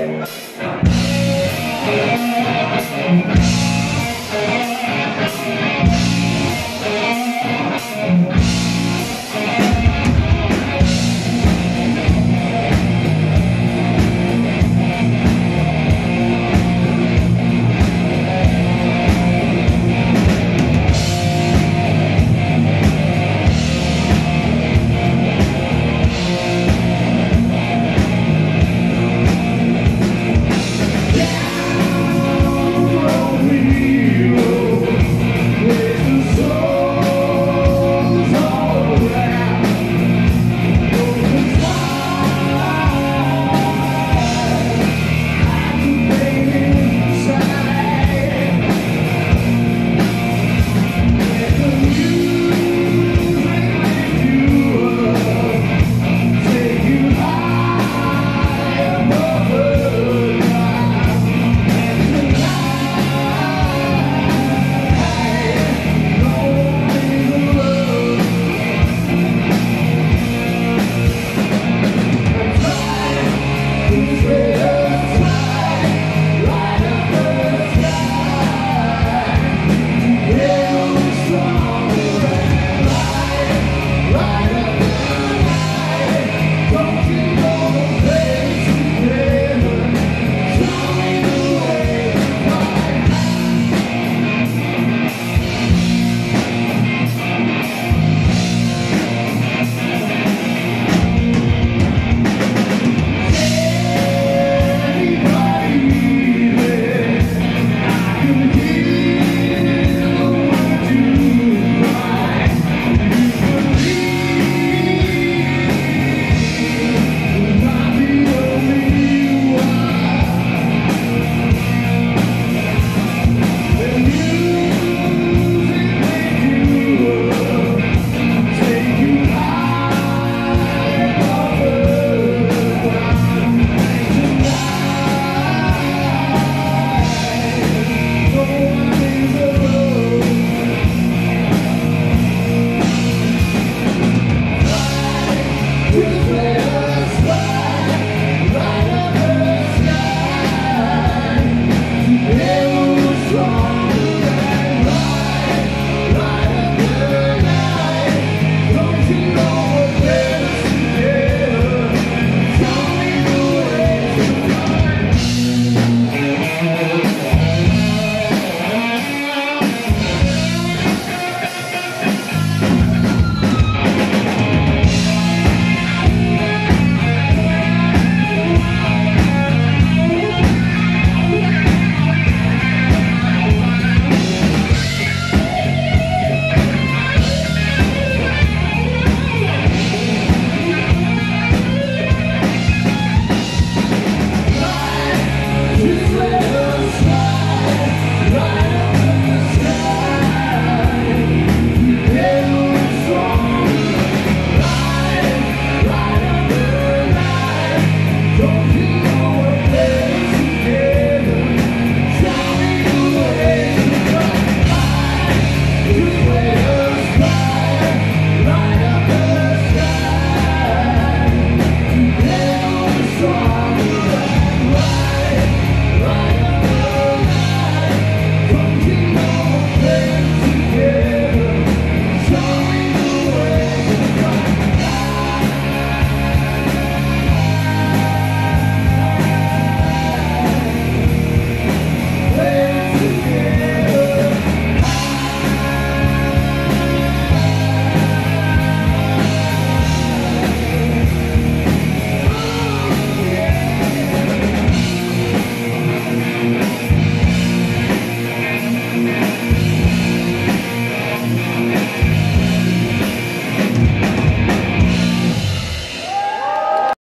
うん。